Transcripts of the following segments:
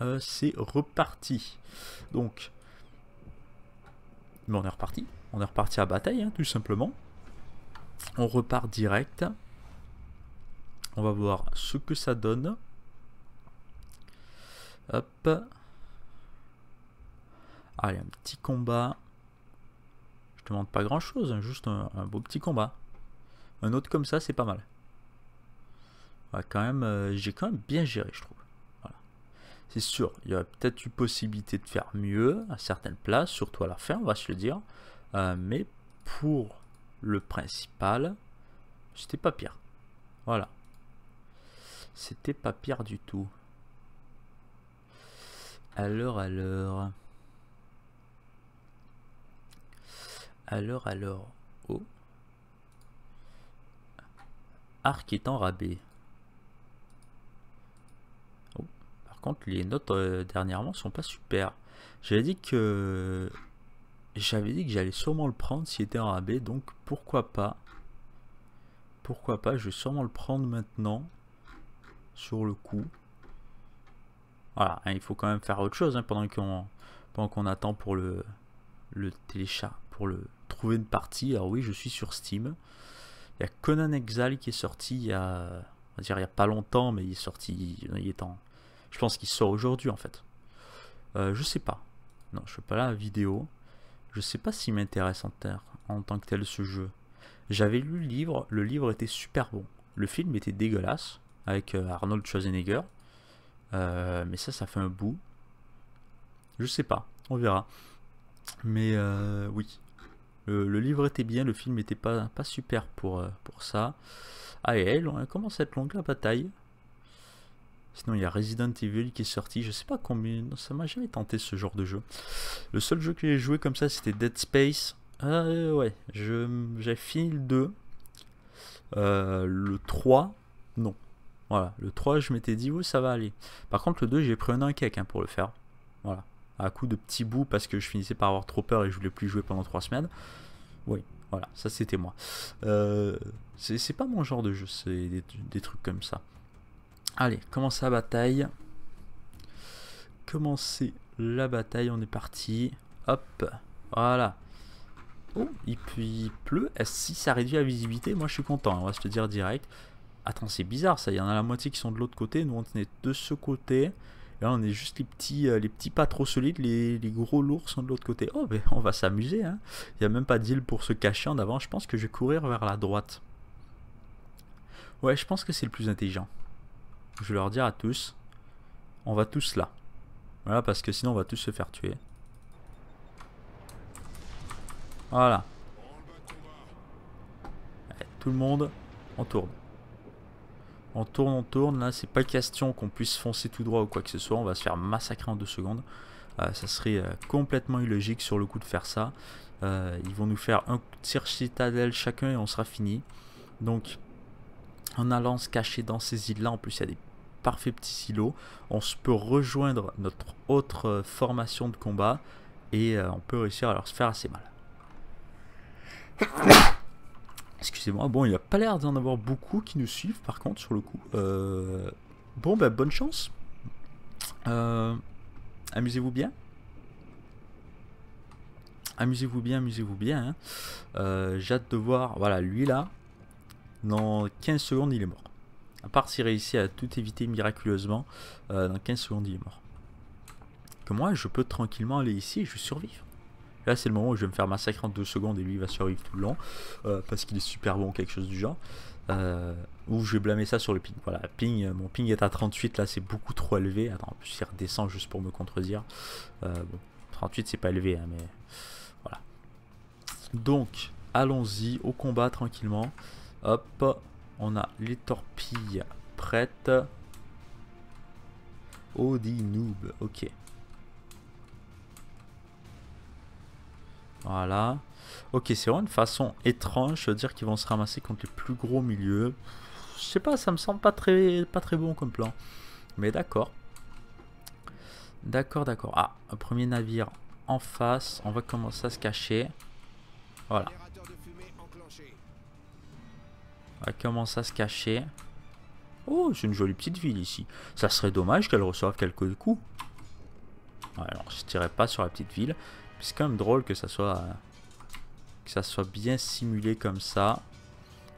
euh, c'est reparti. Donc, mais on est reparti. On est reparti à bataille, hein, tout simplement. On repart direct. On va voir ce que ça donne. Hop. Allez, un petit combat. Je demande pas grand chose, hein, juste un, beau petit combat. Un autre comme ça, c'est pas mal. quand même, euh, j'ai quand même bien géré, je trouve. C'est sûr, il y a peut-être eu possibilité de faire mieux à certaines places, surtout à la fin, on va se le dire. Euh, mais pour le principal, c'était pas pire. Voilà. C'était pas pire du tout. Alors, alors. Alors, alors. Oh. Arc est en. Oh. Par les notes euh, dernièrement sont pas super. J'avais dit que j'avais dit que j'allais sûrement le prendre s'il était en rabais, donc pourquoi pas. Pourquoi pas, je vais sûrement le prendre maintenant. Sur le coup. Voilà, hein, il faut quand même faire autre chose hein, pendant qu'on pendant qu'on attend pour le, le téléchat, pour le trouver une partie. Alors oui, je suis sur Steam. Il y a Conan Exile qui est sorti il y a, on va dire il y a pas longtemps, mais il est sorti, il est en, je pense qu'il sort aujourd'hui en fait. Euh, je sais pas. Non, je fais pas la vidéo. Je sais pas s'il m'intéresse en, tant que tel ce jeu. J'avais lu le livre, le livre était super bon. Le film était dégueulasse avec euh, Arnold Schwarzenegger. Euh, mais ça, ça fait un bout. Je sais pas, on verra. Mais euh, oui, le, livre était bien, le film était pas, pas super pour, pour ça. Allez, on commence à être longue la bataille. Sinon, il y a Resident Evil qui est sorti. Je sais pas combien. Ça m'a jamais tenté ce genre de jeu. Le seul jeu que j'ai joué comme ça, c'était Dead Space. Euh, ouais, j'ai fini le 2. Euh, le 3, non. Voilà, le 3, je m'étais dit, oui, ça va aller. Par contre, le 2, j'ai pris un enquête hein, pour le faire. Voilà, à coup de petits bouts parce que je finissais par avoir trop peur et je voulais plus jouer pendant 3 semaines. Oui, voilà, ça c'était moi. Euh, c'est pas mon genre de jeu, c'est des trucs comme ça. Allez, commencez la bataille. Commencez la bataille, on est parti. Hop, voilà. Oh, il, pleut. Si ça réduit la visibilité, moi je suis content, on va se le dire direct. Attends, c'est bizarre ça, il y en a la moitié qui sont de l'autre côté, nous on est de ce côté. Et là on est juste les petits, euh, les petits pas trop solides, les, gros lourds sont de l'autre côté. Oh, ben on va s'amuser, hein. Il n'y a même pas d'île pour se cacher en avant, je pense que je vais courir vers la droite. Ouais, je pense que c'est le plus intelligent. Je vais leur dire à tous, on va tous là. Voilà, parce que sinon on va tous se faire tuer. Voilà. tout le monde, on tourne. On tourne, on tourne. Là, c'est pas question qu'on puisse foncer tout droit ou quoi que ce soit. On va se faire massacrer en deux secondes. Euh, ça serait euh, complètement illogique sur le coup de faire ça. Euh, ils vont nous faire un tir citadelle chacun et on sera fini. Donc, en allant se cacher dans ces îles-là, en plus il y a des parfaits petits silos, on peut rejoindre notre autre formation de combat et on peut réussir à leur se faire assez mal. Excusez-moi, bon, il n'y a pas l'air d'en avoir beaucoup qui nous suivent par contre sur le coup. Euh, bon, bah, bonne chance. Euh, amusez-vous bien. Amusez-vous bien, amusez-vous bien. Hein. Euh, j'ai hâte de voir. Voilà, lui là, dans 15 secondes, il est mort. À part s'il réussit à tout éviter miraculeusement, dans 15 secondes, il est mort. Que moi, je peux tranquillement aller ici et je survivre. Là, c'est le moment où je vais me faire massacrer en 2 secondes et lui il va survivre tout le long euh, parce qu'il est super bon, quelque chose du genre. Euh, ou je vais blâmer ça sur le ping. Voilà, ping, mon ping est à 38, là c'est beaucoup trop élevé. Attends, en plus il redescend juste pour me contredire. Euh, bon, 38 c'est pas élevé, hein, mais voilà. Donc, allons-y au combat tranquillement. Hop, on a les torpilles prêtes. Dit noob, ok. Voilà. Ok, c'est vraiment une façon étrange de dire qu'ils vont se ramasser contre les plus gros milieux. Je sais pas, ça me semble pas très, bon comme plan. Mais d'accord. D'accord, d'accord. Ah, premier navire en face. On va commencer à se cacher. Voilà. On va commencer à se cacher. Oh, c'est une jolie petite ville ici. Ça serait dommage qu'elle reçoive quelques coups. alors je tirerai pas sur la petite ville. C'est quand même drôle que ça soit que ça soit bien simulé comme ça.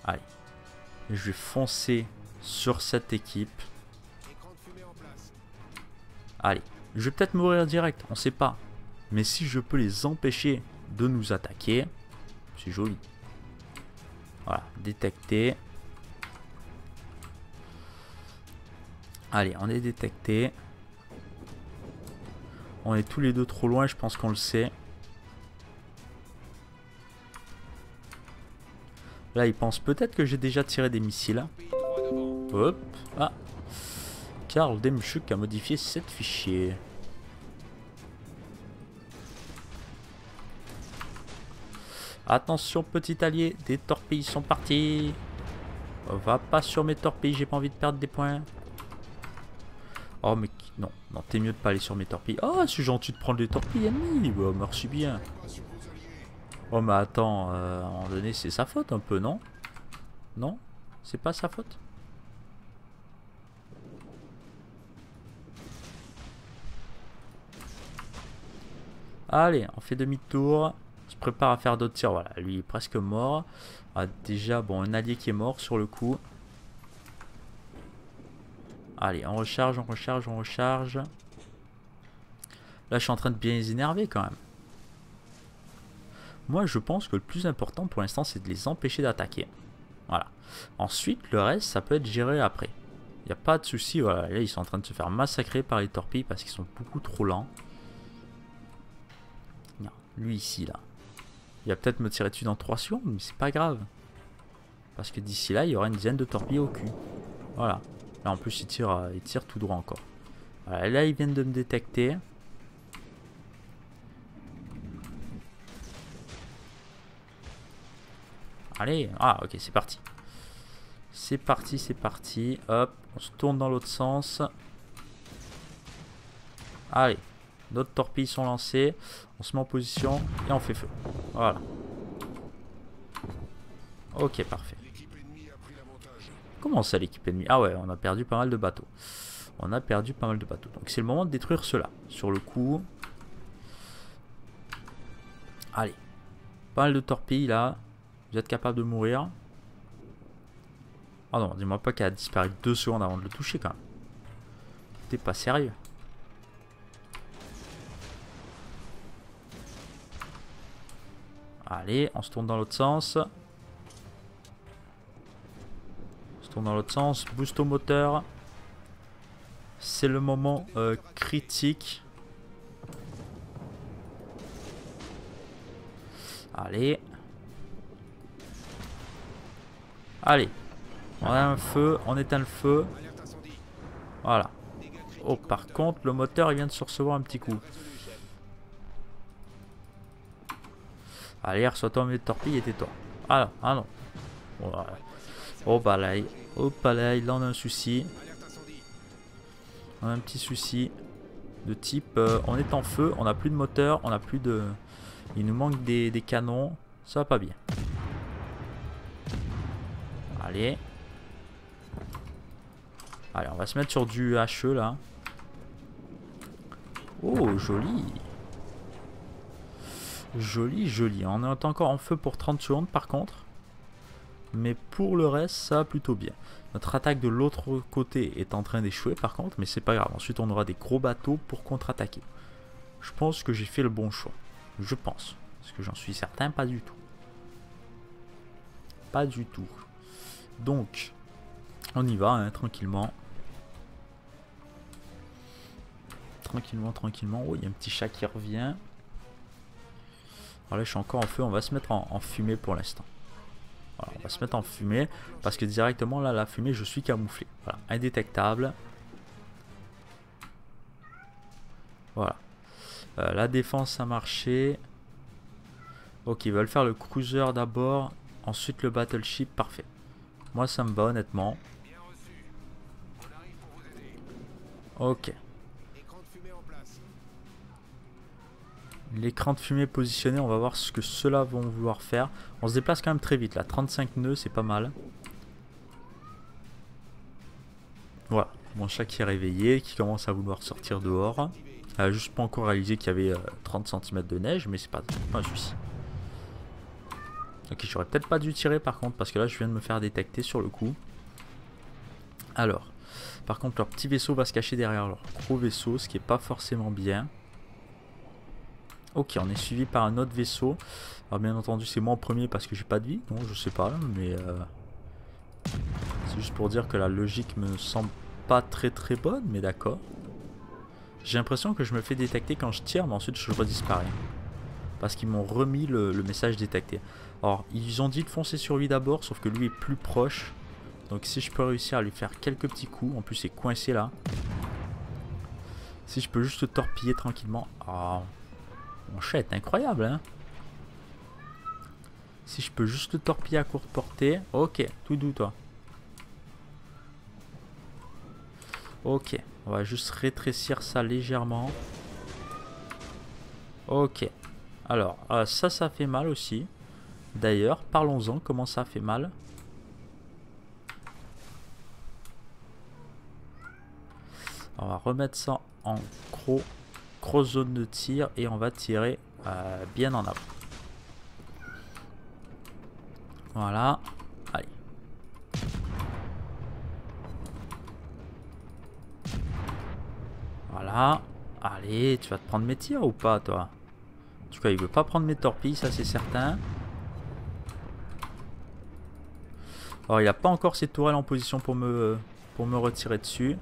Allez, je vais foncer sur cette équipe. Allez, je vais peut-être mourir direct, on sait pas. Mais si je peux les empêcher de nous attaquer, c'est joli. Voilà, détecté. Allez, on est détecté. On est tous les deux trop loin, je pense qu'on le sait. Là, il pense peut-être que j'ai déjà tiré des missiles. Hop. Ah. Karl Demchuk a modifié 7 fichiers. Attention petit allié, des torpilles sont partis. Va pas sur mes torpilles, j'ai pas envie de perdre des points. Oh mais non, non, t'es mieux de pas aller sur mes torpilles. Oh, c'est gentil de prendre des torpilles ennemies. Bah, merci bien. Oh mais attends, euh, à un moment donné, c'est sa faute un peu, non? Non? C'est pas sa faute? Allez, on fait demi-tour. Se prépare à faire d'autres tirs. Voilà, lui est presque mort. Ah, déjà, bon, un allié qui est mort sur le coup. Allez, on recharge, on recharge, on recharge. Là, je suis en train de bien les énerver quand même. Moi, je pense que le plus important pour l'instant, c'est de les empêcher d'attaquer. Voilà. Ensuite, le reste, ça peut être géré après. Il n'y a pas de souci. Voilà, là, ils sont en train de se faire massacrer par les torpilles parce qu'ils sont beaucoup trop lents. Non, lui ici, là. Il va peut-être me tirer dessus dans 3 secondes, mais c'est pas grave. Parce que d'ici là, il y aura une dizaine de torpilles au cul. Voilà. Là, en plus, il tire, euh, il tire tout droit encore. là, ils viennent de me détecter. Allez, ah ok, c'est parti. C'est parti, c'est parti. Hop, on se tourne dans l'autre sens. Allez, d'autres torpilles sont lancées. On se met en position et on fait feu. Voilà. Ok, parfait. Comment ça l'équipe ennemie? Ah ouais, on a perdu pas mal de bateaux. On a perdu pas mal de bateaux. Donc c'est le moment de détruire cela. Sur le coup. Allez. Pas mal de torpilles là. Vous êtes capable de mourir. Ah non, dis-moi pas qu'elle a disparu deux secondes avant de le toucher quand même. T'es pas sérieux. Allez, on se tourne dans l'autre sens. dans l'autre sens. Boost au moteur. C'est le moment euh, critique. Allez. Allez. On a un feu, on éteint le feu. Voilà. Oh, par contre, le moteur, il vient de se recevoir un petit coup. Allez, reçois-toi mes torpilles et tais-toi. Ah, ah non. Oh bah là, hop là, là on a un souci. On a un petit souci de type euh, on est en feu, on n'a plus de moteur, on n'a plus de... Il nous manque des, des, canons, ça va pas bien. Allez. Allez, on va se mettre sur du HE là. Oh, joli. Joli, joli. On est encore en feu pour 30 secondes par contre. Mais pour le reste, ça va plutôt bien. Notre attaque de l'autre côté est en train d'échouer par contre, mais c'est pas grave. Ensuite, on aura des gros bateaux pour contre-attaquer. Je pense que j'ai fait le bon choix. Je pense. Parce que j'en suis certain, pas du tout. Pas du tout. Donc, on y va, hein, tranquillement. Tranquillement, tranquillement. Oh, il y a un petit chat qui revient. Alors là, je suis encore en feu. On va se mettre en fumée pour l'instant on va se mettre en fumée parce que directement là, la fumée, je suis camouflé. Voilà, indétectable. Voilà. Euh, la défense a marché. Ok, ils veulent faire le cruiser d'abord, ensuite le battleship, parfait. Moi, ça me va honnêtement. Ok. L'écran de fumée positionné, on va voir ce que ceux-là vont vouloir faire. On se déplace quand même très vite là, 35 nœuds, c'est pas mal. Voilà, mon chat qui est réveillé, qui commence à vouloir sortir dehors. Elle a juste pas encore réalisé qu'il y avait 30 euh, cm de neige, mais c'est pas, pas un souci. Ok, j'aurais peut-être pas dû tirer par contre, parce que là je viens de me faire détecter sur le coup. Alors, par contre leur petit vaisseau va se cacher derrière leur gros vaisseau, ce qui est pas forcément bien. Ok, on est suivi par un autre vaisseau. Alors bien entendu c'est moi en premier parce que j'ai pas de vie, non je sais pas, mais... Euh, c'est juste pour dire que la logique me semble pas très très bonne, mais d'accord. J'ai l'impression que je me fais détecter quand je tire, mais ensuite je redisparais. Parce qu'ils m'ont remis le, message détecté. Alors, ils ont dit de foncer sur lui d'abord, sauf que lui est plus proche. Donc si je peux réussir à lui faire quelques petits coups, en plus c'est coincé là. Si je peux juste torpiller tranquillement. Ah, mon chat incroyable, hein. Si je peux juste le torpiller à courte portée. Ok, tout doux toi. Ok, on va juste rétrécir ça légèrement. Ok. Alors, euh, ça, ça fait mal aussi. D'ailleurs, parlons-en, comment ça fait mal On va remettre ça en gros, grosse zone de tir et on va tirer euh, bien en avant. Voilà. Allez. Voilà. Allez, tu vas te prendre mes tirs ou pas, toi? En tout cas, il veut pas prendre mes torpilles, ça c'est certain. Alors, il a pas encore ses tourelles en position pour me retirer dessus.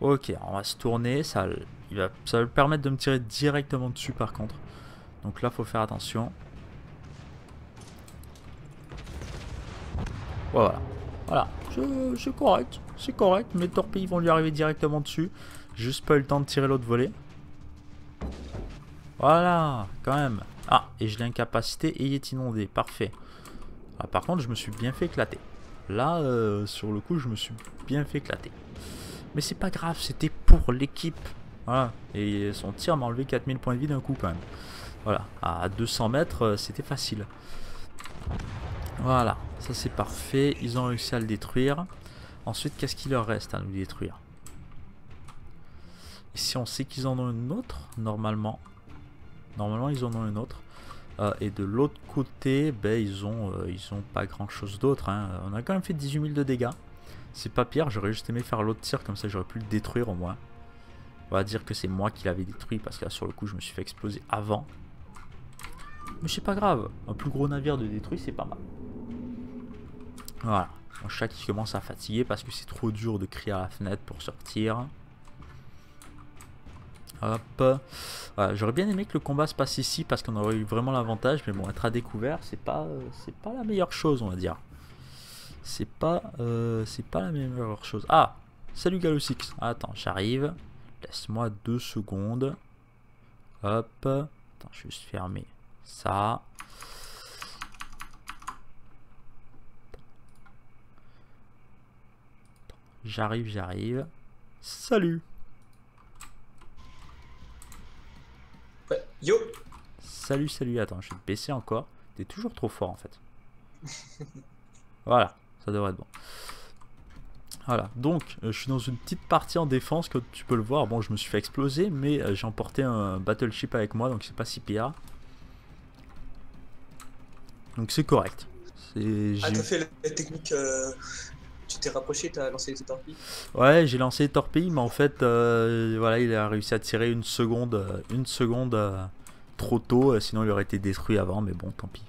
Ok, on va se tourner. Ça, va, ça va permettre de me tirer directement dessus par contre. Donc là, faut faire attention. Voilà. Voilà. C'est correct. C'est correct. Mes torpilles vont lui arriver directement dessus. Juste pas eu le temps de tirer l'autre volet. Voilà. Quand même. Ah, et je l'ai incapacité et il est inondé. Parfait. Ah, par contre, je me suis bien fait éclater. Là, euh, sur le coup, je me suis bien fait éclater. Mais c'est pas grave, c'était pour l'équipe. Voilà. Et son tir m'a enlevé 4000 points de vie d'un coup quand même. Voilà. À 200 mètres, euh, c'était facile. Voilà. Ça c'est parfait. Ils ont réussi à le détruire. Ensuite, qu'est-ce qu'il leur reste à nous détruire? Ici, on sait qu'ils en ont une autre, normalement. Normalement, ils en ont une autre. Euh, et de l'autre côté, ben, ils ont, euh, ils ont pas grand chose d'autre. Hein. On a quand même fait 18 000 de dégâts. C'est pas pire, j'aurais juste aimé faire l'autre tir, comme ça j'aurais pu le détruire au moins. On va dire que c'est moi qui l'avais détruit, parce que là sur le coup je me suis fait exploser avant. Mais c'est pas grave, un plus gros navire de détruit c'est pas mal. Voilà, mon chat qui commence à fatiguer parce que c'est trop dur de crier à la fenêtre pour sortir. Hop. J'aurais bien aimé que le combat se passe ici parce qu'on aurait eu vraiment l'avantage. Mais bon, être à découvert, c'est pas, c'est pas la meilleure chose, on va dire. C'est pas, euh, c'est pas la meilleure chose. Ah, salut Galosix. Attends, j'arrive. Laisse-moi deux secondes. Hop. Attends, je vais juste fermer ça. J'arrive, j'arrive. Salut Ouais, yo Salut, salut, attends, je vais te baisser encore. T'es toujours trop fort en fait. voilà, ça devrait être bon. Voilà, donc euh, je suis dans une petite partie en défense, comme tu peux le voir. Bon, je me suis fait exploser, mais euh, j'ai emporté un battleship avec moi, donc c'est pas si pire. Donc c'est correct. Ah, t'as fait la technique euh, tu t'es rapproché, t'as lancé les torpilles? Ouais, j'ai lancé les torpilles, mais en fait, voilà, il a réussi à tirer une seconde, une seconde trop tôt, sinon il aurait été détruit avant, mais bon, tant pis.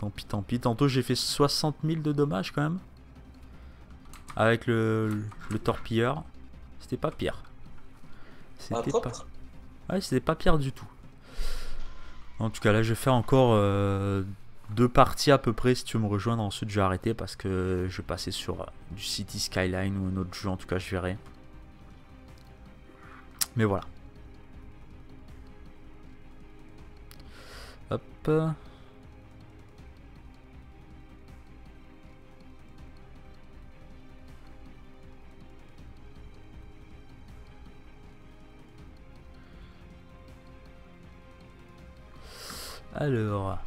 Tant pis, tant pis. Tantôt, j'ai fait 60 000 de dommages quand même. Avec le, le torpilleur. C'était pas pire. C'était pas... Ouais, c'était pas pire du tout. En tout cas, là, je vais faire encore deux parties à peu près si tu veux me rejoindre. Ensuite, je vais arrêter parce que je vais passer sur euh, du City Skyline ou un autre jeu. En tout cas, je verrai. Mais voilà. Hop. Alors,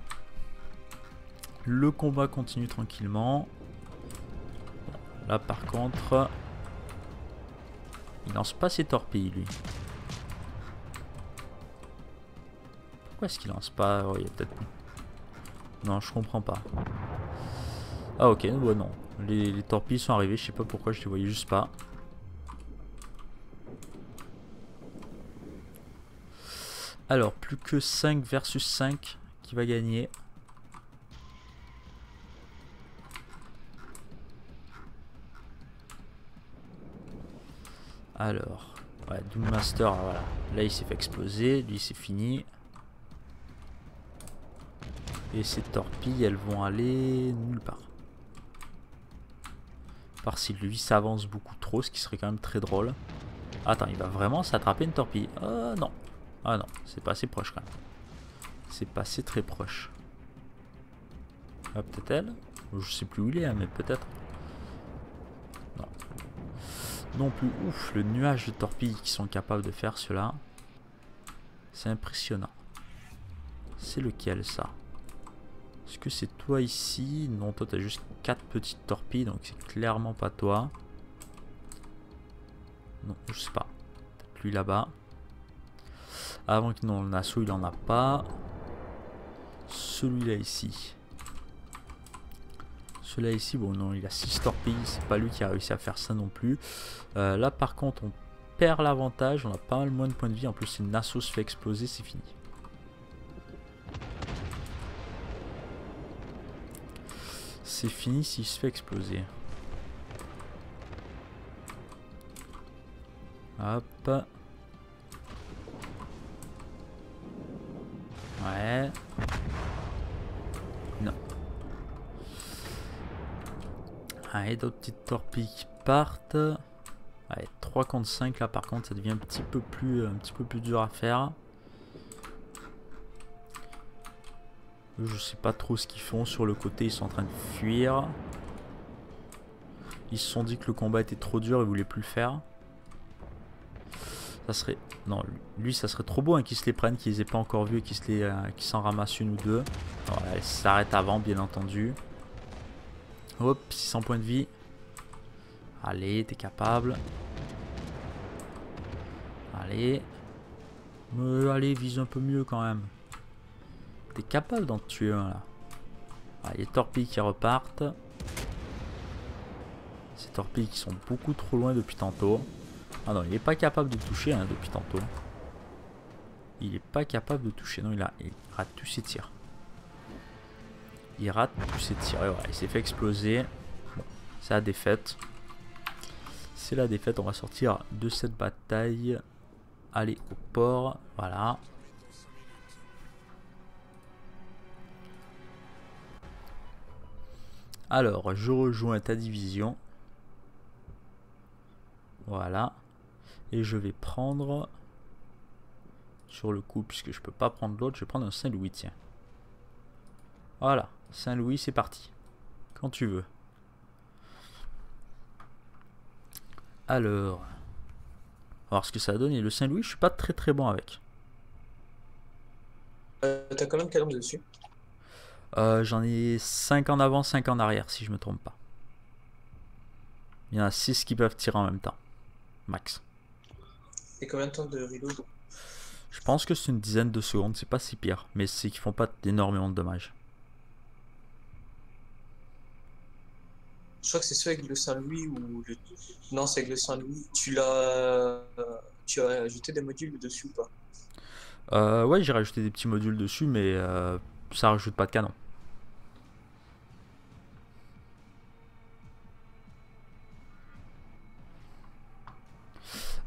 le combat continue tranquillement. Là par contre, Il lance pas ses torpilles, lui. Pourquoi est-ce qu'il lance pas? Oh, il y a peut-être... Non, je comprends pas. Ah ok, non. Les, les, torpilles sont arrivées, je sais pas pourquoi, je les voyais juste pas. Alors, plus que 5 versus 5 qui va gagner. Alors, ouais, Doom Master, voilà. Là, il s'est fait exploser. Lui, c'est fini. Et ces torpilles, elles vont aller nulle part. Par si lui s'avance beaucoup trop, ce qui serait quand même très drôle. Attends, il va vraiment s'attraper une torpille. Ah non. Ah non, c'est pas assez proche quand même. C'est pas assez très proche. Ah, peut-être elle Je sais plus où il est, hein, mais peut-être non plus. Ouf, le nuage de torpilles qui sont capables de faire cela. C'est impressionnant. C'est lequel ça? Est-ce que c'est toi ici? Non, toi t'as juste 4 petites torpilles, donc c'est clairement pas toi. Non, je sais pas. Peut-être lui là-bas. Avant que non, le Nassau il en a pas. Celui-là ici. Celui-là ici, bon non, il a 6 torpilles, c'est pas lui qui a réussi à faire ça non plus. Euh, là par contre, on perd l'avantage, on a pas mal moins de points de vie. En plus, si Nassau se fait exploser, c'est fini. C'est fini s'il se fait exploser. Hop. Ouais. Non. Allez, d'autres petites torpilles qui partent. Allez, 3 contre 5 là par contre ça devient un petit peu plus, un petit peu plus dur à faire. Je sais pas trop ce qu'ils font sur le côté, ils sont en train de fuir. Ils se sont dit que le combat était trop dur, ils voulaient plus le faire. Ça serait... Non, lui ça serait trop beau hein, qu'ils se les prennent, qu'ils les aient pas encore vus et qu'ils euh, s'en ramassent une ou deux. Voilà, elle s'arrête avant bien entendu. Hop, 600 points de vie. Allez, t'es capable. Allez. Mais allez, vise un peu mieux quand même. T'es capable d'en tuer un là. Les torpilles qui repartent. Ces torpilles qui sont beaucoup trop loin depuis tantôt. Ah non, il est pas capable de toucher hein, depuis tantôt. Il est pas capable de toucher. Non, il, a, il rate tous ses tirs. Il rate tous ses tirs. il s'est fait exploser. C'est la défaite. C'est la défaite. On va sortir de cette bataille. Aller au port. Voilà. Alors, je rejoins ta division. Voilà. Et je vais prendre... Sur le coup, puisque je peux pas prendre l'autre, je vais prendre un Saint-Louis, tiens. Voilà. Saint-Louis, c'est parti. Quand tu veux. Alors. voir ce que ça donne. Et le Saint-Louis, je suis pas très très bon avec. Euh, T'as combien de canons dessus? Euh, J'en ai 5 en avant, 5 en arrière, si je me trompe pas. Il y en a 6 qui peuvent tirer en même temps. Max. Combien de temps de reload? Je pense que c'est une dizaine de secondes, c'est pas si pire. Mais c'est qu'ils font pas énormément de dommages. Je crois que c'est soit avec le Saint-Louis ou le... Non, c'est avec le Saint-Louis. Tu l'as... Tu as ajouté des modules dessus ou pas? Euh, Ouais, j'ai rajouté des petits modules dessus, mais euh, ça rajoute pas de canon.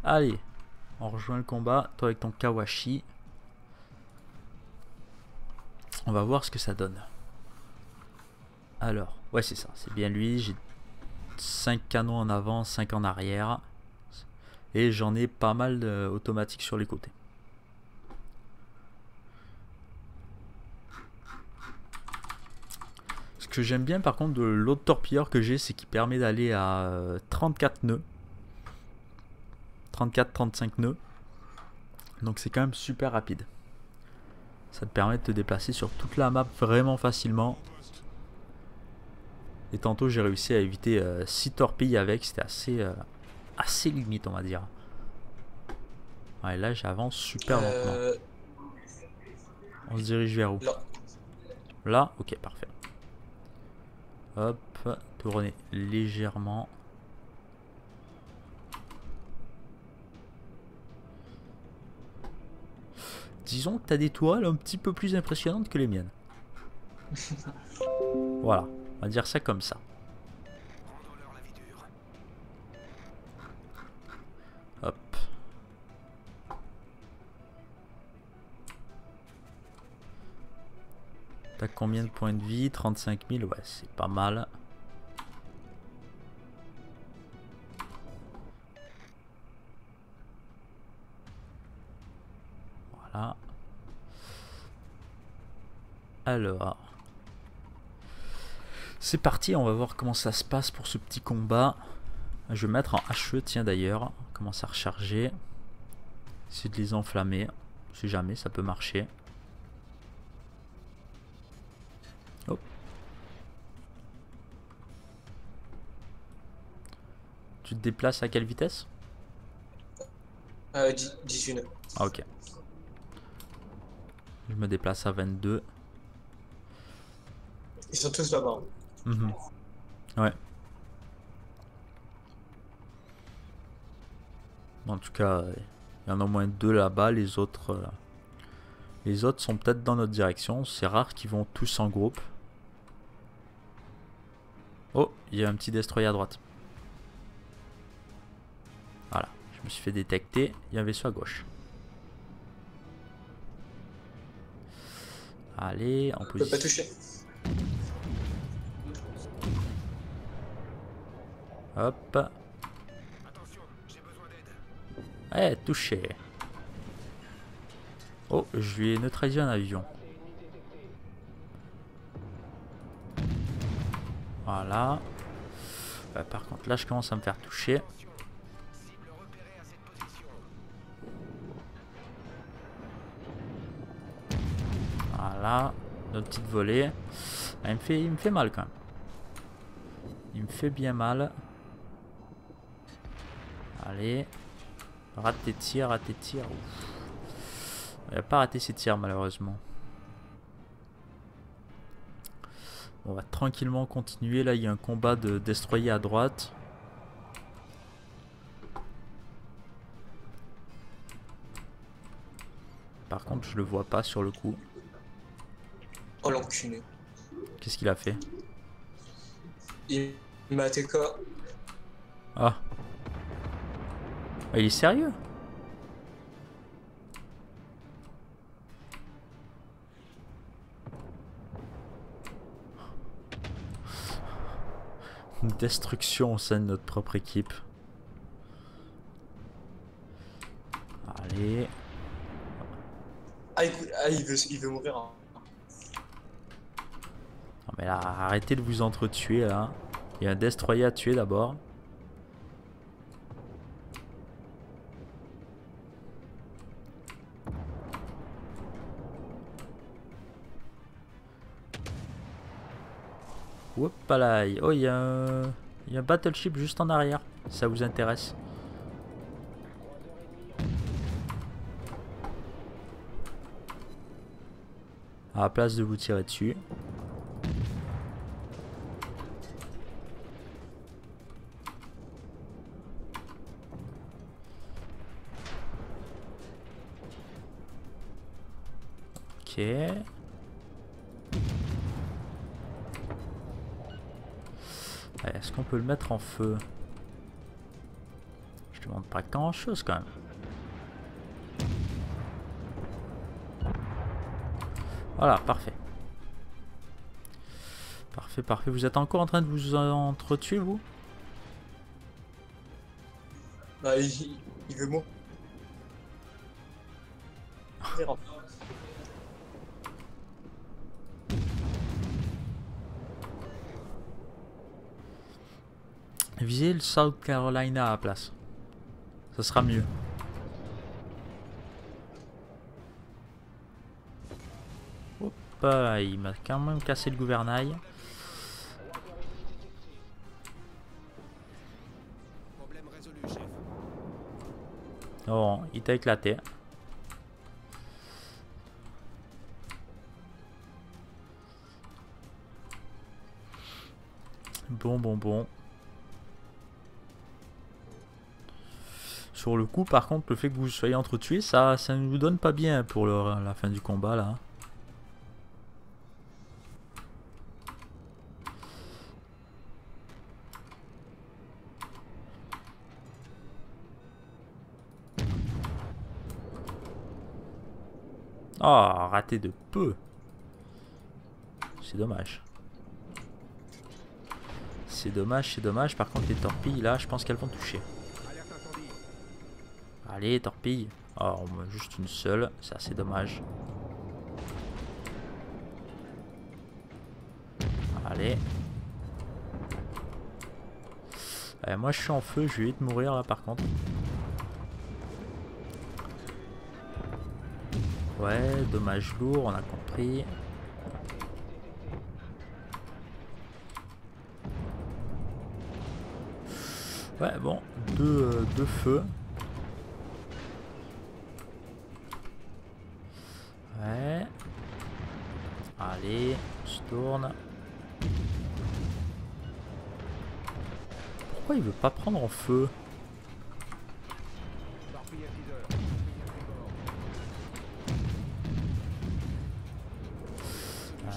Allez, on rejoint le combat. Toi avec ton Kawashi. On va voir ce que ça donne. Alors, ouais c'est ça, c'est bien lui. J'ai 5 canons en avant, 5 en arrière. Et j'en ai pas mal automatiques sur les côtés. Ce que j'aime bien par contre de l'autre torpilleur que j'ai, c'est qu'il permet d'aller à 34 euh, nœuds. 34-35 nœuds. Donc c'est quand même super rapide. Ça te permet de te déplacer sur toute la map vraiment facilement. Et tantôt j'ai réussi à éviter 6 euh, torpilles avec, c'était assez, euh, assez limite on va dire. Ouais, là j'avance super lentement. Euh, On se dirige vers où? là. Là? Ok, parfait. Hop, tourner légèrement. Disons que tu as des tourelles un petit peu plus impressionnantes que les miennes. voilà, on va dire ça comme ça. Hop. T'as combien de points de vie? 35 000, ouais, c'est pas mal. Alors. C'est parti, on va voir comment ça se passe pour ce petit combat. Je vais mettre en HE, tiens d'ailleurs. Commence à recharger. Essayer de les enflammer. Si jamais, ça peut marcher. Hop. Tu te déplaces à quelle vitesse? Euh, 10 18 Ah ok. Je me déplace à 22. Ils sont tous là-bas. Mhm. Ouais. En tout cas, il y en a au moins deux là-bas. Les autres, euh, les autres sont peut-être dans notre direction. C'est rare qu'ils vont tous en groupe. Oh, il y a un petit destroyer à droite. Voilà, je me suis fait détecter. Il y a un vaisseau à gauche. Allez, en Je peux pas position. toucher. Hop. Eh, touché. Oh, je lui ai neutralisé un avion. Voilà. Euh, par contre, là, je commence à me faire toucher. Voilà. Notre petite volée. Ah, il, me fait, il me fait mal quand même. Il me fait bien mal. Allez. Rate tes tirs, rate tes tirs. Ouf. Il a pas raté ses tirs malheureusement. On va tranquillement continuer. Là, il y a un combat de destroyer à droite. Par contre, je le vois pas sur le coup. Oh l'enculé. Qu'est-ce qu'il a fait? Il m'a ATK. Ah. Ah, Il est sérieux Une destruction au sein de notre propre équipe. Allez. Ah, écoute, ah, il, veut, il veut mourir. hein. Non mais là, arrêtez de vous entretuer là. Il y a un destroyer à tuer d'abord. Hop là. Oh, il y a un... Y a battleship juste en arrière. Si ça vous intéresse. À la place de vous tirer dessus. Ok. Qu'on peut le mettre en feu Je demande pas grand chose quand même. Voilà, parfait. Parfait, parfait. Vous êtes encore en train de vous entretuer, vous? Ah, il, veut mourir. Le South Carolina à la place. Ça sera mieux. Hop, il m'a quand même cassé le gouvernail. Non, il t'a éclaté. Bon, bon, bon. Sur le coup, par contre, le fait que vous soyez entretués, ça, ça ne vous donne pas bien pour la fin du combat, là. Oh, raté de peu. C'est dommage. C'est dommage, c'est dommage. Par contre, les torpilles, là, je pense qu'elles vont toucher. Allez, torpille. Oh, juste une seule. C'est assez dommage. Allez. Allez, moi, je suis en feu. Je vais vite mourir, là, par contre. Ouais, dommage lourd, on a compris. Ouais, bon, deux, euh, deux feux. Ouais. Allez, se tourne. Pourquoi il veut pas prendre en feu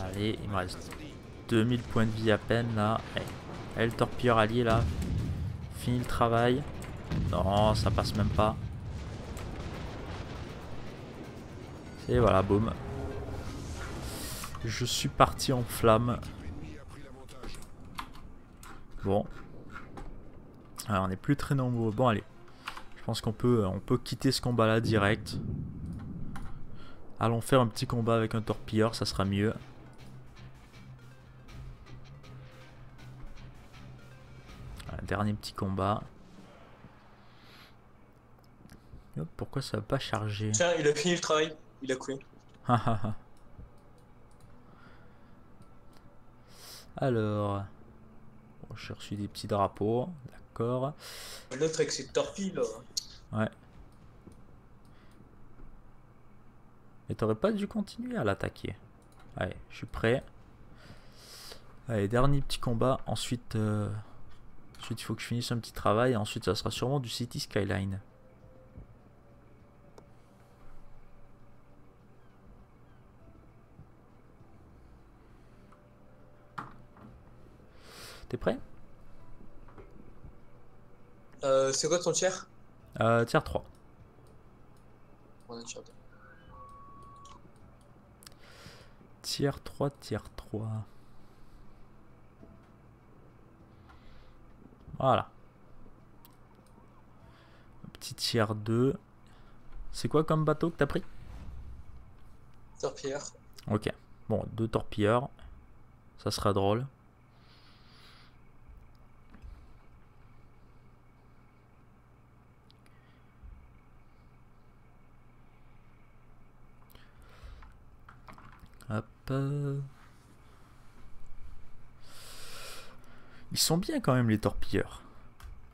Allez, il me reste 2000 points de vie à peine là. Allez, le torpilleur allié là. Fini le travail. Non, ça passe même pas. Et voilà, boum. Je suis parti en flamme. Bon. Alors, on est plus très nombreux. Bon, allez. Je pense qu'on peut, on peut quitter ce combat là direct. Allons faire un petit combat avec un torpilleur, ça sera mieux. dernier petit combat. pourquoi ça va pas charger Tiens, il a fini le travail. Il a coulé. Alors, j'ai reçu des petits drapeaux, d'accord. L'autre avec ses torpilles là. Ouais. Mais t'aurais pas dû continuer à l'attaquer. Allez, je suis prêt. Allez, dernier petit combat. Ensuite, euh, Ensuite, il faut que je finisse un petit travail. Et ensuite, ça sera sûrement du City Skyline. T'es prêt? Euh, C'est quoi ton tiers? Euh, Tiers 3. tiers 3, tiers 3. Voilà. petit tiers 2. C'est quoi comme bateau que t'as pris? Torpilleur. Ok. Bon, deux torpilleurs. Ça sera drôle. Hop. Ils sont bien quand même les torpilleurs.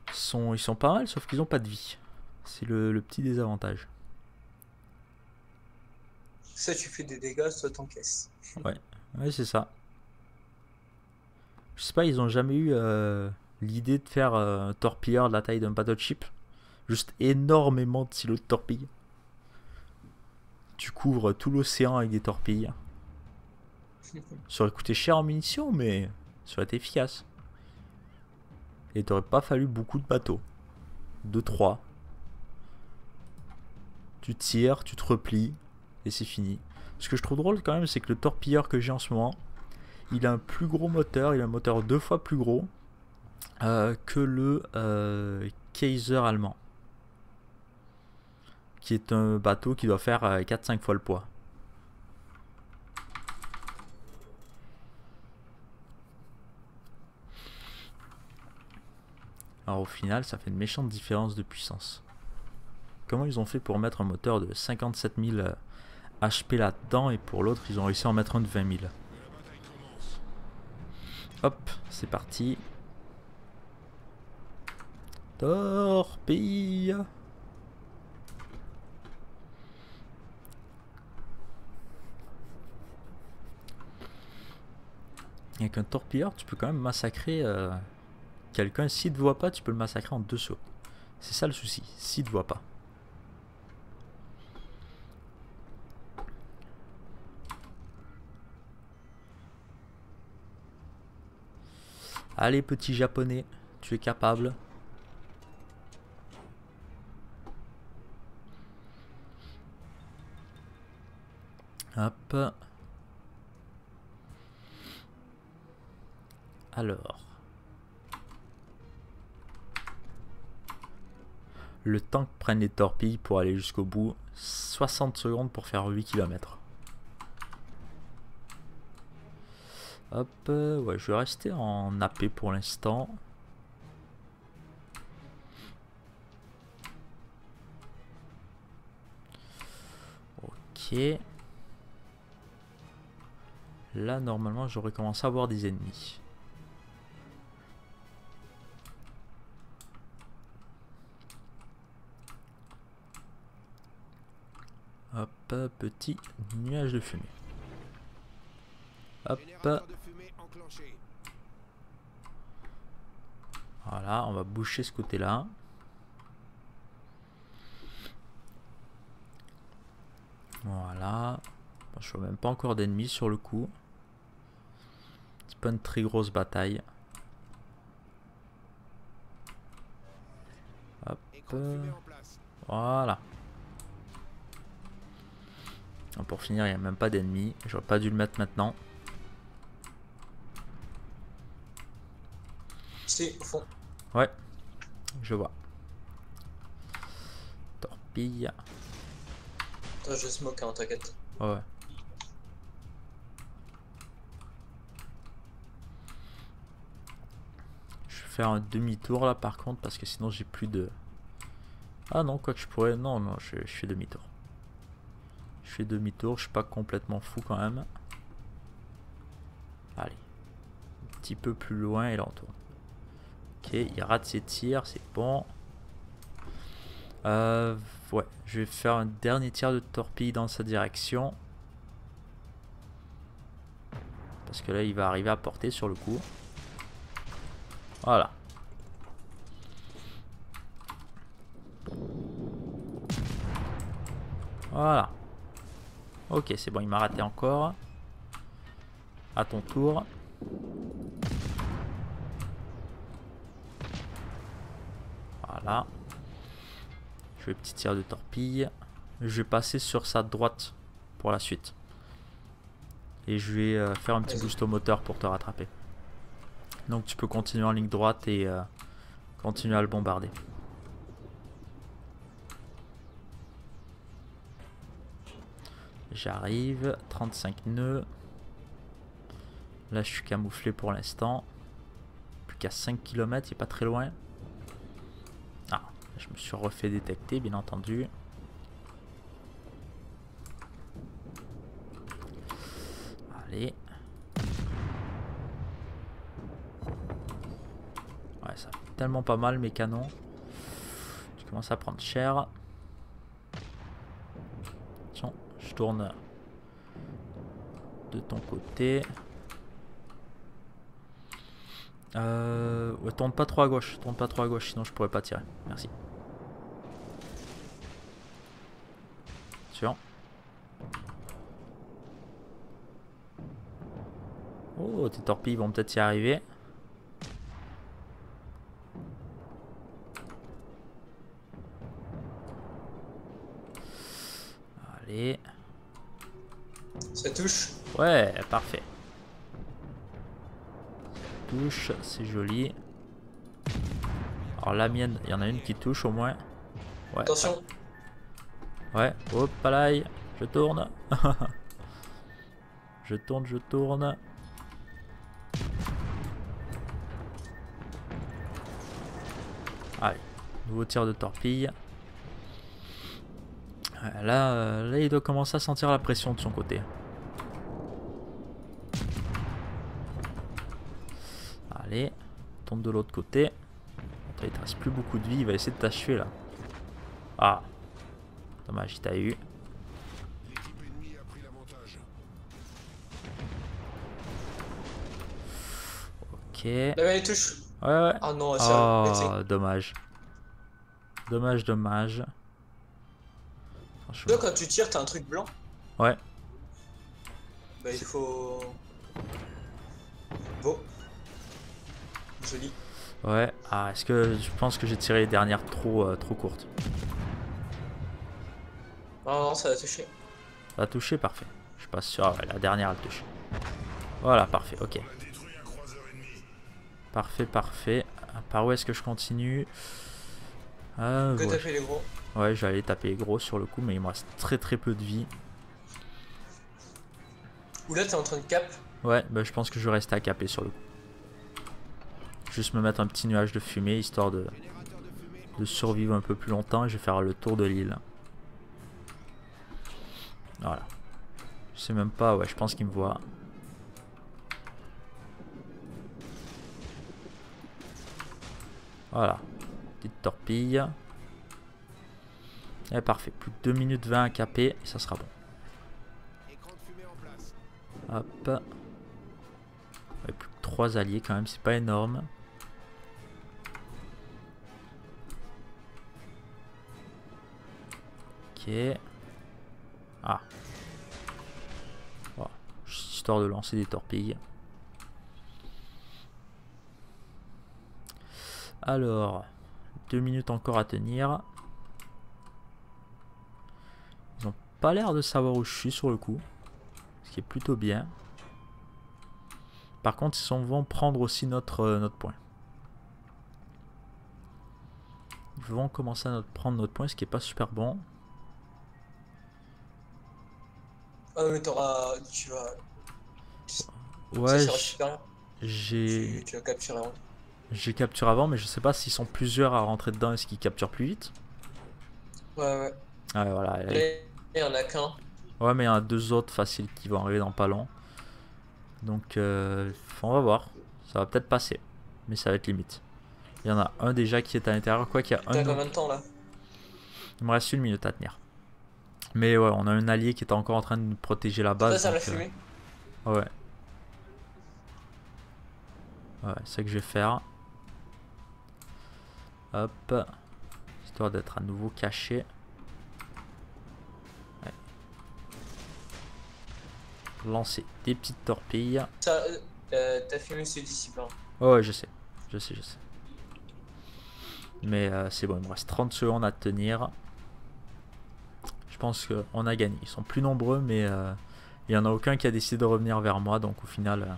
Ils sont, ils sont pas mal, sauf qu'ils ont pas de vie. C'est le, petit désavantage. Ça, tu fais des dégâts, ça t'encaisse. Ouais, ouais c'est ça. Je sais pas, ils ont jamais eu euh, l'idée de faire euh, un torpilleur de la taille d'un battleship. Juste énormément de silos de torpilles. Tu couvres tout l'océan avec des torpilles. Ça aurait coûté cher en munitions, mais ça aurait été efficace. Et t'aurais pas fallu beaucoup de bateaux. 2-3. Tu tires, tu te replies, et c'est fini. Ce que je trouve drôle quand même, c'est que le torpilleur que j'ai en ce moment, il a un plus gros moteur, il a un moteur deux fois plus gros euh, que le euh, Kaiser allemand. Qui est un bateau qui doit faire 4-5 euh, fois le poids. Alors au final, ça fait une méchante différence de puissance. Comment ils ont fait pour mettre un moteur de 57 000 HP là-dedans et pour l'autre, ils ont réussi à en mettre un de 20 000 Hop, c'est parti. Torpille Avec un torpilleur, tu peux quand même massacrer euh, quelqu'un. S'il te voit pas, tu peux le massacrer en deux sauts. C'est ça le souci, s'il te voit pas. Allez, petit japonais, tu es capable. Hop. Alors. Le temps que prennent les torpilles pour aller jusqu'au bout, 60 secondes pour faire 8 km. Hop, ouais, je vais rester en AP pour l'instant. Ok. Là, normalement, j'aurais commencé à avoir des ennemis. Petit nuage de fumée. Hop. Voilà, on va boucher ce côté-là. Voilà. je vois même pas encore d'ennemis sur le coup. C'est pas une très grosse bataille. Hop. Voilà. Pour finir, il n'y a même pas d'ennemis. J'aurais pas dû le mettre maintenant. C'est au fond. Ouais, je vois. Torpille. Toi, je smoke, hein, t'inquiète. Ouais. Je vais faire un demi-tour là par contre parce que sinon j'ai plus de... Ah non, quoi que je pourrais... Non, non, je, je fais demi-tour. Fais demi-tour, je suis pas complètement fou quand même. Allez. Un petit peu plus loin et là on tourne. Ok, il rate ses tirs, c'est bon. Euh, ouais, je vais faire un dernier tir de torpille dans sa direction. Parce que là, il va arriver à porter sur le coup. Voilà. Voilà. Ok, c'est bon, il m'a raté encore. À ton tour. Voilà. Je vais petit tir de torpille. Je vais passer sur sa droite pour la suite. Et je vais euh, faire un petit boost au moteur pour te rattraper. Donc tu peux continuer en ligne droite et euh, continuer à le bombarder. J'arrive, 35 nœuds. Là je suis camouflé pour l'instant. Plus qu'à 5 km, il est pas très loin. Je me suis refait détecter, bien entendu. Allez. Ouais, ça fait tellement pas mal mes canons. Je commence à prendre cher. Tiens, je tourne de ton côté. Euh, ouais, tourne pas trop à gauche, tourne pas trop à gauche, sinon je pourrais pas tirer. Merci. Oh, tes torpilles vont peut-être y arriver. Ouais, parfait. touche, c'est joli. Alors la mienne, il y en a une qui touche au moins. Ouais. Attention. Ouais, hop, là, je tourne. je tourne, je tourne. Allez, nouveau tir de torpille. Là, euh, là, il doit commencer à sentir la pression de son côté. Tombe de l'autre côté. Il te reste plus beaucoup de vie, il va essayer de t'achever là. Ah, Dommage, il t'a eu. Ouais, La mêlée touche. ouais. Ah non, Oh, dommage. Dommage, dommage. Toi, quand tu tires, t'as un truc blanc? Ouais. Bah, il faut. Joli. Ouais. Ah, est-ce que je pense que j'ai tiré les dernières trop, euh, trop courtes? Non, non, ça va toucher. Ça a touché, parfait. Je suis pas sûr. Ouais, la dernière, elle touche. Voilà, parfait, ok. Parfait, parfait. Par où est-ce que je continue? Euh, Que ouais. fait les gros. ouais, j'allais taper les gros sur le coup, mais il me reste très très peu de vie. Ou là, t'es en train de cap. Ouais, bah, je pense que je vais rester à caper sur le coup. Juste me mettre un petit nuage de fumée, histoire de, de survivre un peu plus longtemps. Et je vais faire le tour de l'île. Voilà. Je sais même pas, ouais, je pense qu'il me voit. Voilà. Petite torpille. Et parfait. Plus que 2 minutes 20 à caper et ça sera bon. Hop. Plus que 3 alliés quand même, c'est pas énorme. Ah. Voilà. Juste Histoire de lancer des torpilles. Alors, 2 minutes encore à tenir. Ils ont pas l'air de savoir où je suis sur le coup. Ce qui est plutôt bien. Par contre, ils vont prendre aussi notre, euh, notre point. Ils vont commencer à prendre notre point, ce qui est pas super bon. Ah, mais t'auras. Tu vas. Ouais, j'ai Tu, vas capturer avant. j'ai capturé avant, mais je sais pas s'ils sont plusieurs à rentrer dedans, est-ce qu'ils capturent plus vite? Ouais, ouais. Ouais, voilà. Là, il y en a qu'un. Ouais, mais il y en a deux autres faciles qui vont arriver dans pas long. Donc, euh, on va voir. Ça va peut-être passer, mais ça va être limite. Il y en a un déjà qui est à l'intérieur, quoi qu'il y a un combien de temps là? Il me reste une minute à tenir. Mais ouais, on a un allié qui est encore en train de nous protéger la Ça, base. ça l'a donc, euh, fumé. ouais. Ouais, c'est ça que je vais faire. Hop. Histoire d'être à nouveau caché. Ouais. Lancer des petites torpilles. Ça, euh, euh, t'as fumé ce disciple. hein. Ouais, ouais, je sais. Je sais, je sais. Mais euh, c'est bon, il me reste 30 secondes à tenir. Pense qu'on a gagné. Ils sont plus nombreux, mais euh, il n'y en a aucun qui a décidé de revenir vers moi. Donc au final, euh,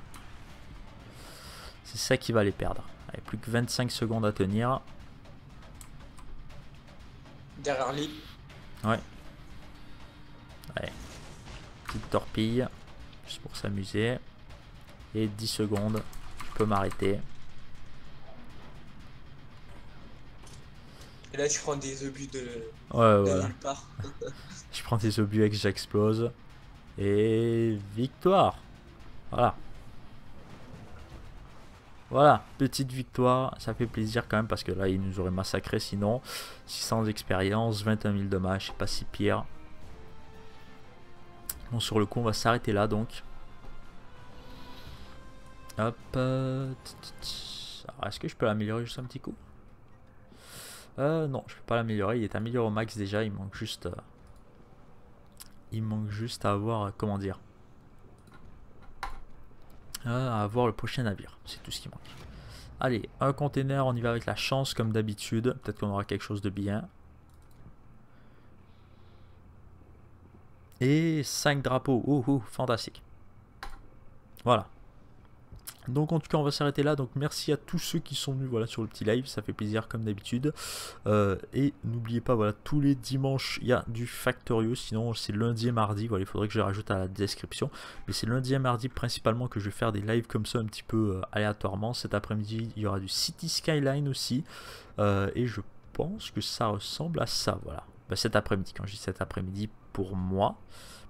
c'est ça qui va les perdre. Plus que 25 secondes à tenir. Derrière l'île. Ouais. Allez. Petite torpille. Juste pour s'amuser. Et 10 secondes. Je peux m'arrêter. Et là, tu prends des obus de, Ouais, de voilà. nulle part. Je prends des obus et que j'explose. Et victoire. Voilà. Voilà, petite victoire. Ça fait plaisir quand même parce que là, ils nous auraient massacré sinon. 600 d'expérience, 21 000 dommages, c'est pas si pire. Bon, sur le coup, on va s'arrêter là donc. Hop. euh, Est-ce que je peux l'améliorer juste un petit coup? Euh, Non, je peux pas l'améliorer. Il est amélioré au max déjà. Il manque juste. euh, il manque juste à avoir, euh, comment dire, euh, à avoir le prochain navire. C'est tout ce qui manque. Allez, un container, on y va avec la chance comme d'habitude. Peut-être qu'on aura quelque chose de bien. Et 5 drapeaux. Oh, oh, fantastique. Voilà. Donc en tout cas on va s'arrêter là. Donc merci à tous ceux qui sont venus sur le petit live. Ça fait plaisir comme d'habitude. Euh, et n'oubliez pas, voilà, tous les dimanches, il y a du Factorio. Sinon, c'est lundi et mardi. Voilà, il faudrait que je rajoute à la description. Mais c'est lundi et mardi principalement que je vais faire des lives comme ça un petit peu euh, aléatoirement. Cet après-midi, il y aura du City Skyline aussi. Euh, et je pense que ça ressemble à ça. Voilà. Bah, cet après-midi, quand je dis cet après-midi, pour moi.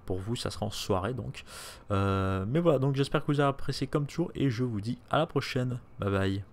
Pour vous, ça sera en soirée donc. Euh, mais voilà, donc j'espère que vous avez apprécié comme toujours. Et je vous dis à la prochaine. Bye bye.